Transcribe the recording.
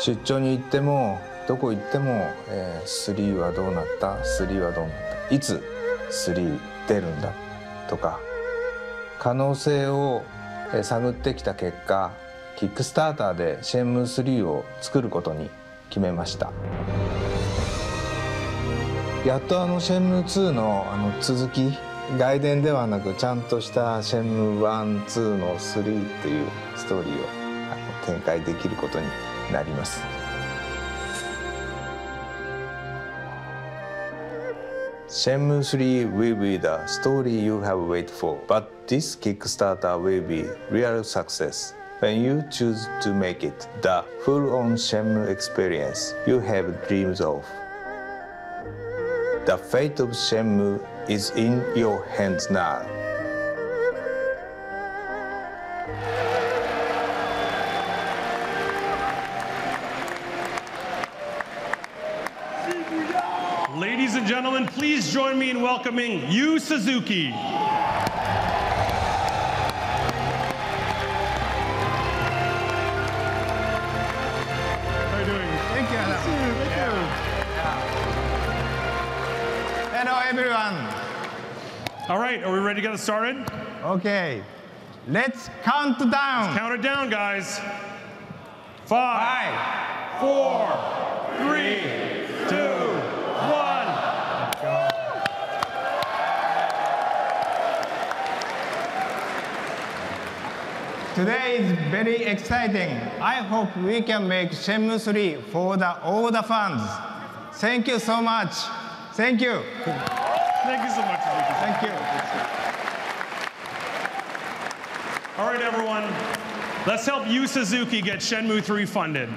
出張に行ってもどこ行っても、えー、3はどうなった？3はどうなった？いつ3出るんだ？とか可能性を探ってきた結果キックスターターでシェンムー3を作ることに決めました。やっとあのシェンムー2のあの続き外伝ではなくちゃんとしたシェンムー12の3っていうストーリーを展開できることになります。Shenmue 3 will be the story you have waited for, but this Kickstarter will be real success when you choose to make it the full-on Shenmue experience you have dreams of. The fate of Shenmue is in your hands now. Ladies and gentlemen, please join me in welcoming Yu Suzuki. How are you doing? Thank you, Thank you. Hello, everyone. All right, are we ready to get started? Okay, let's count down. Count it down, guys. Five, Five. four, three, Today is very exciting. I hope we can make Shenmue 3 for the, all the fans. Thank you so much. Thank you. Thank you so much. Suzuki. Thank you. All right, everyone. Let's help Yu Suzuki get Shenmue 3 funded.